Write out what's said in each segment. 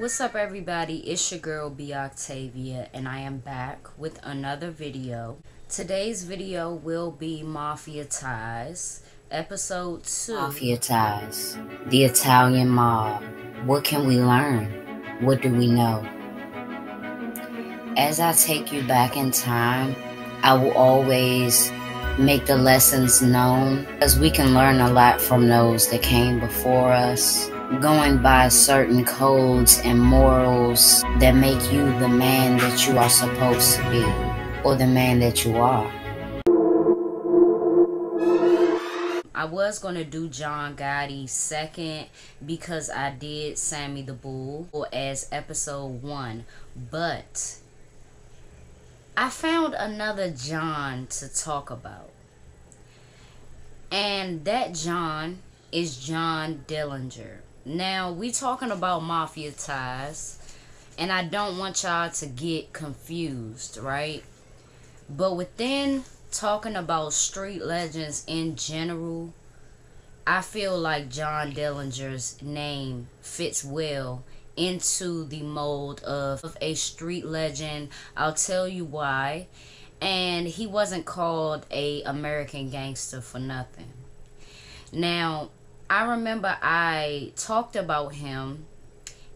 What's up everybody, it's your girl B Octavia and I am back with another video. Today's video will be Mafia Ties, episode 2. Mafia ties. The Italian mob. What can we learn? What do we know? As I take you back in time, I will always make the lessons known as we can learn a lot from those that came before us. Going by certain codes and morals that make you the man that you are supposed to be, or the man that you are. I was going to do John Gotti second because I did Sammy the Bull as episode 1, but I found another John to talk about. And that John is John Dillinger. Now, we talking about mafia ties, and I don't want y'all to get confused, right? But within talking about street legends in general, I feel like John Dillinger's name fits well into the mold of a street legend. I'll tell you why. And he wasn't called a American gangster for nothing. Now, I remember I talked about him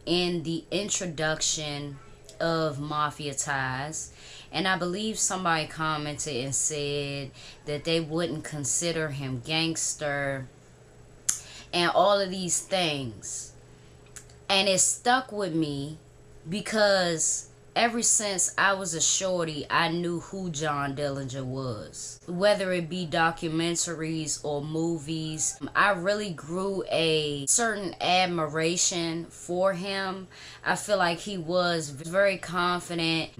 in the introduction of Mafia Ties. And I believe somebody commented and said that they wouldn't consider him gangster and all of these things. And it stuck with me because ever since I was a shorty, I knew who John Dillinger was. Whether it be documentaries or movies, I really grew a certain admiration for him. I feel like he was very confident,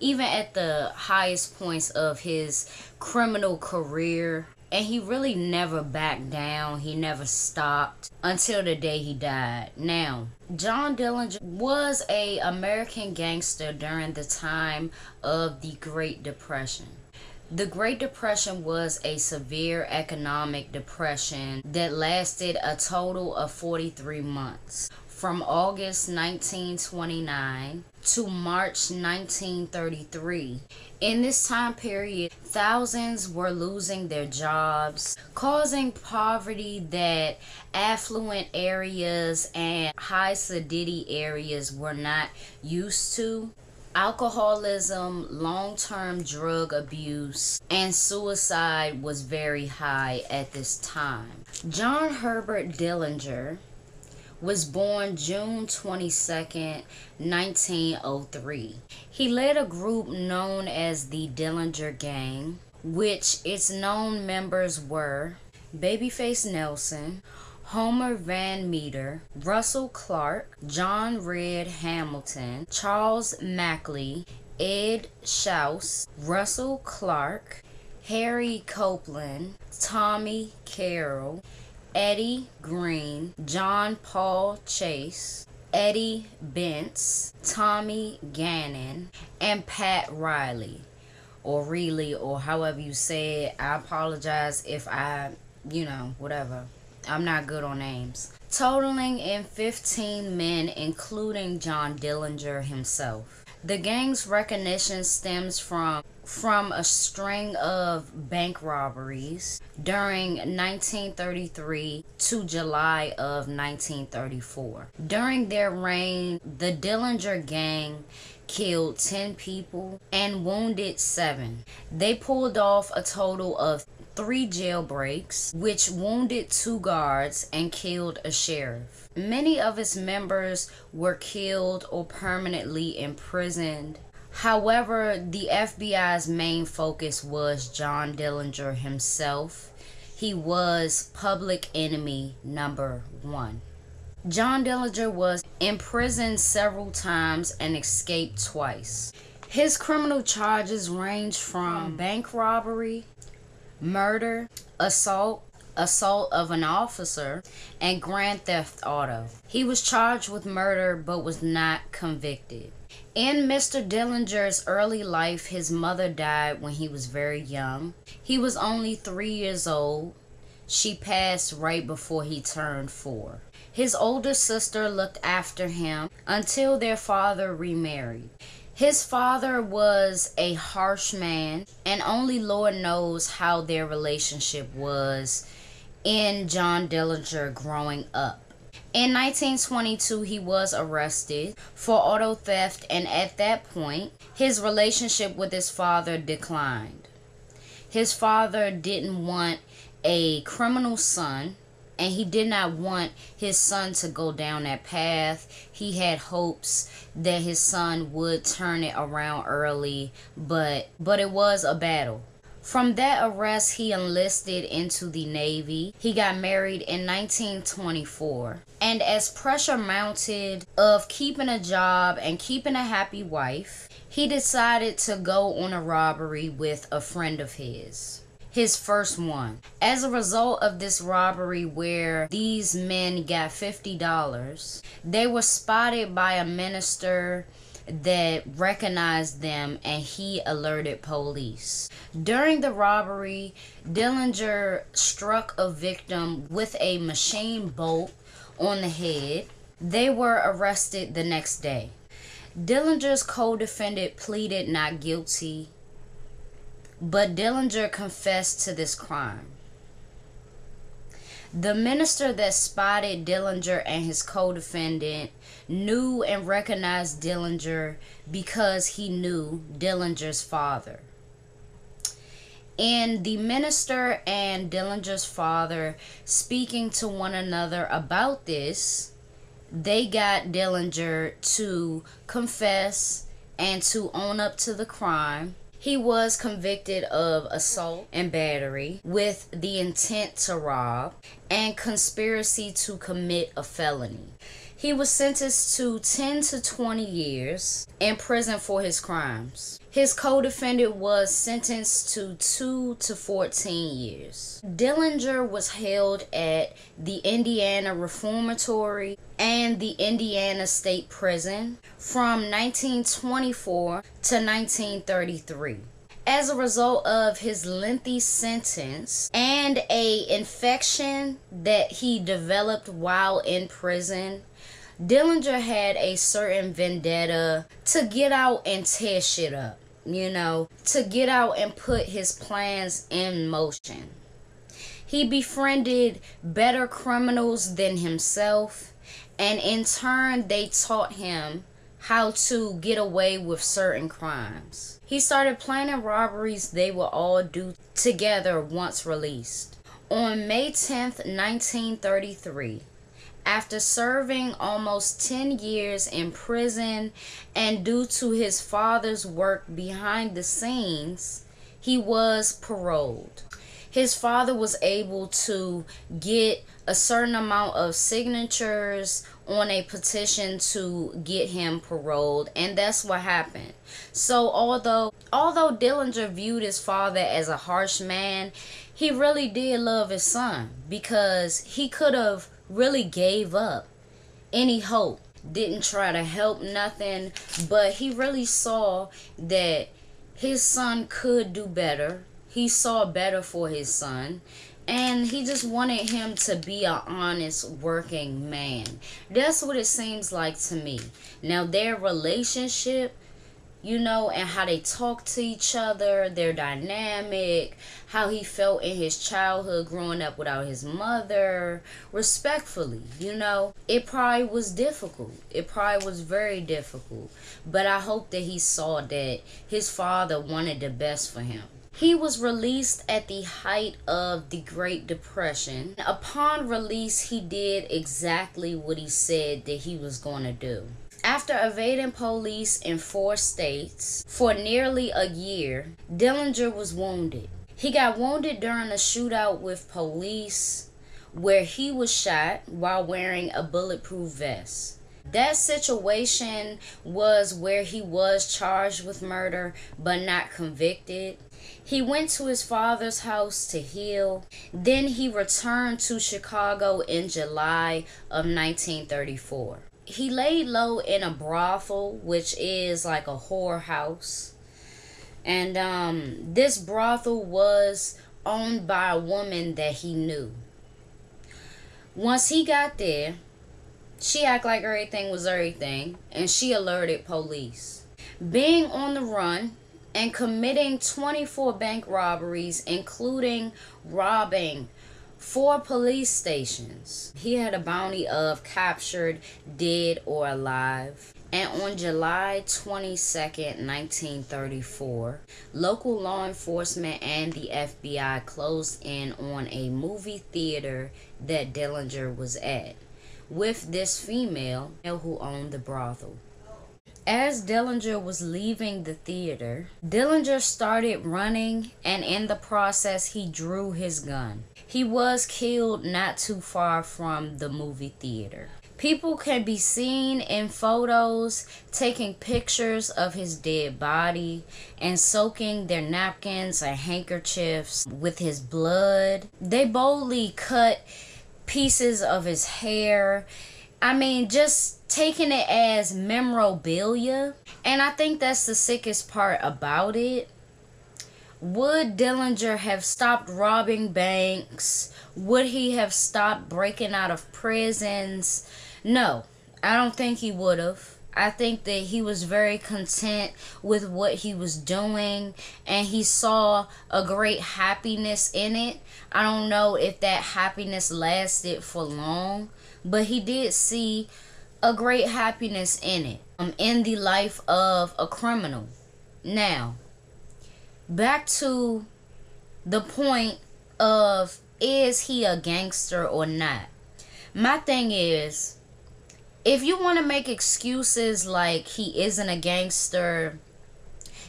even at the highest points of his criminal career. And he really never backed down. He never stopped until the day he died. Now, John Dillinger was a American gangster during the time of the Great Depression. The Great Depression was a severe economic depression that lasted a total of 43 months from August 1929 to March 1933. In this time period, thousands were losing their jobs, causing poverty that affluent areas and high sedity areas were not used to. Alcoholism, long term drug abuse, and suicide was very high at this time. John Herbert Dillinger was born June 22nd, 1903. He led a group known as the Dillinger Gang, which its known members were Babyface Nelson, Homer Van Meter, Russell Clark, John Red Hamilton, Charles Makley, Ed Shouse, Russell Clark, Harry Copeland, Tommy Carroll, Eddie Green, John Paul Chase, Eddie Bentz, Tommy Gannon, and Pat Riley, or Reilly, or however you say it. I apologize if I, you know, whatever. I'm not good on names. Totaling in 15 men, including John Dillinger himself. The gang's recognition stems from from a string of bank robberies during 1933 to July of 1934. During their reign, the Dillinger gang killed 10 people and wounded 7. They pulled off a total of three jailbreaks, which wounded two guards and killed a sheriff. Many of its members were killed or permanently imprisoned. However, the FBI's main focus was John Dillinger himself. He was public enemy number one. John Dillinger was imprisoned several times and escaped twice. His criminal charges range from bank robbery, murder, assault, assault of an officer, and grand theft auto. He was charged with murder but was not convicted. In Mr. Dillinger's early life, his mother died when he was very young. He was only three years old. She passed right before he turned four. His older sister looked after him until their father remarried. His father was a harsh man, and only Lord knows how their relationship was in John Dillinger growing up. In 1922, he was arrested for auto theft, and at that point, his relationship with his father declined. His father didn't want a criminal son, and he did not want his son to go down that path. He had hopes that his son would turn it around early, but but it was a battle. From that arrest, he enlisted into the Navy. He got married in 1924. And as pressure mounted of keeping a job and keeping a happy wife, he decided to go on a robbery with a friend of his his first one. As a result of this robbery, where these men got $50, they were spotted by a minister that recognized them and he alerted police. During the robbery, Dillinger struck a victim with a machine bolt on the head. They were arrested the next day. Dillinger's co defendant pleaded not guilty, but Dillinger confessed to this crime. The minister that spotted Dillinger and his co defendant knew and recognized Dillinger because he knew Dillinger's father. And the minister and Dillinger's father speaking to one another about this, they got Dillinger to confess and to own up to the crime. He was convicted of assault and battery with the intent to rob and conspiracy to commit a felony. He was sentenced to 10 to 20 years in prison for his crimes. His co defendant was sentenced to 2 to 14 years. Dillinger was held at the Indiana Reformatory and the Indiana State Prison from 1924 to 1933 as a result of his lengthy sentence and a infection that he developed while in prison Dillinger had a certain vendetta to get out and tear shit up, you know, to get out and put his plans in motion. He befriended better criminals than himself, and in turn, they taught him how to get away with certain crimes. He started planning robberies they would all do together once released. On May 10th, 1933, after serving almost 10 years in prison and due to his father's work behind the scenes, he was paroled. His father was able to get a certain amount of signatures on a petition to get him paroled and that's what happened. So although although Dillinger viewed his father as a harsh man, he really did love his son because he could have really gave up any hope, didn't try to help nothing, but he really saw that his son could do better. He saw better for his son. And he just wanted him to be an honest working man. That's what it seems like to me. Now, their relationship you know, and how they talk to each other, their dynamic, how he felt in his childhood growing up without his mother, respectfully, you know. It probably was difficult. It probably was very difficult. But I hope that he saw that his father wanted the best for him. He was released at the height of the Great Depression. Upon release, he did exactly what he said that he was going to do. After evading police in four states for nearly a year, Dillinger was wounded. He got wounded during a shootout with police where he was shot while wearing a bulletproof vest. That situation was where he was charged with murder but not convicted. He went to his father's house to heal. Then he returned to Chicago in July of 1934 he laid low in a brothel, which is like a whorehouse. And um, this brothel was owned by a woman that he knew. Once he got there, She acted like everything was everything, and she alerted police. Being on the run and committing 24 bank robberies, including robbing four police stations. He had a bounty of captured, dead, or alive. And on July 22nd, 1934, local law enforcement and the FBI closed in on a movie theater that Dillinger was at with this female who owned the brothel. As Dillinger was leaving the theater, Dillinger started running and in the process he drew his gun. He was killed not too far from the movie theater. People can be seen in photos taking pictures of his dead body and soaking their napkins or handkerchiefs with his blood. They boldly cut pieces of his hair. I mean, just taking it as memorabilia. And I think that's the sickest part about it. Would Dillinger have stopped robbing banks? Would he have stopped breaking out of prisons? No, I don't think he would have. I think that he was very content with what he was doing and he saw a great happiness in it. I don't know if that happiness lasted for long, but he did see a great happiness in it, um, in the life of a criminal. Now, back to the point of is he a gangster or not? My thing is, if you want to make excuses like he isn't a gangster,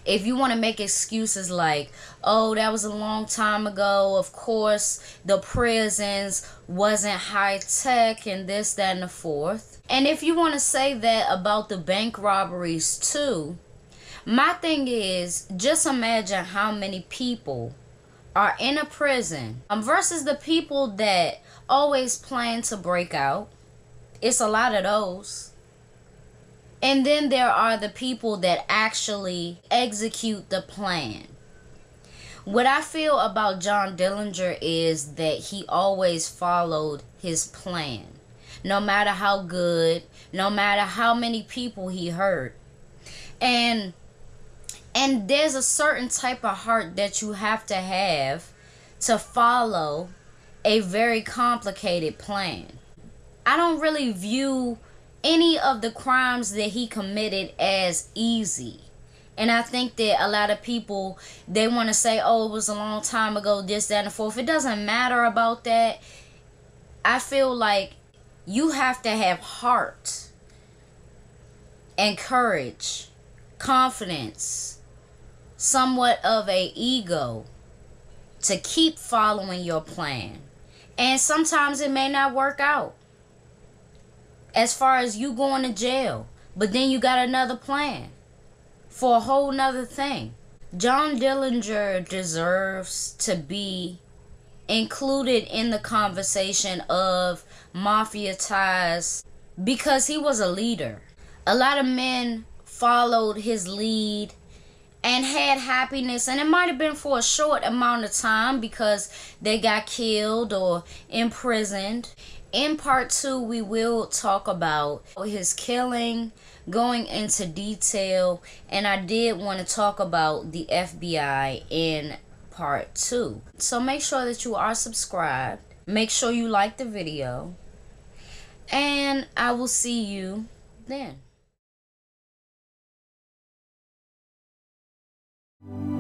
if you want to make excuses like, oh, that was a long time ago, of course, the prisons wasn't high tech and this, that, and the fourth. And if you want to say that about the bank robberies too, my thing is just imagine how many people are in a prison um, versus the people that always plan to break out it's a lot of those. And then there are the people that actually execute the plan. What I feel about John Dillinger is that he always followed his plan. No matter how good, no matter how many people he hurt. And and there's a certain type of heart that you have to have to follow a very complicated plan. I don't really view any of the crimes that he committed as easy. And I think that a lot of people they want to say, "Oh, it was a long time ago, this, that, and the fourth. It doesn't matter about that. I feel like you have to have heart and courage, confidence, somewhat of a ego to keep following your plan. And sometimes it may not work out as far as you going to jail. But then you got another plan for a whole nother thing. John Dillinger deserves to be included in the conversation of mafia ties because he was a leader. A lot of men followed his lead and had happiness and it might have been for a short amount of time because they got killed or imprisoned in part two, we will talk about his killing, going into detail, and I did want to talk about the FBI in part two. So make sure that you are subscribed. Make sure you like the video. And I will see you then. Thank you.